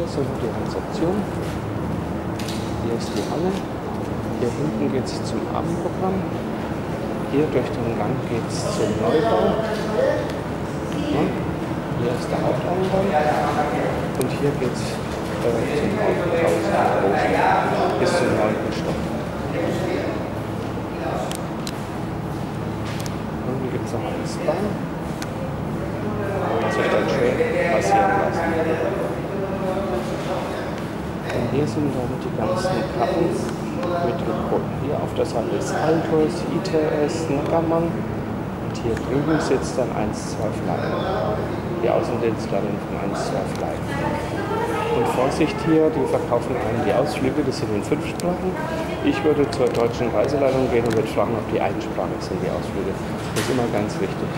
Hier sind die Rezeption. Hier ist die Halle. Hier hinten geht es zum Abendprogramm. Hier durch den Gang geht es zum Neubau. Ja, hier ist der Haupteingang. Und hier geht es äh, zum Haupthaus bis zum neunten Stock. Hier gibt es noch eine Spa. Hier sind dann die ganzen Karten mit Rekorden. Hier auf der Seite ist Altos, ITS, Neckermann. Und hier drüben sitzt dann 1, 2 Flaggen. Die Außendienstlerin von 1, 2 Flaggen. Und Vorsicht hier, die verkaufen einem die Ausflüge, das sind in fünf Sprachen. Ich würde zur deutschen Reiseleitung gehen und würde fragen, ob die einsprachig sind, die Ausflüge. Das ist immer ganz wichtig.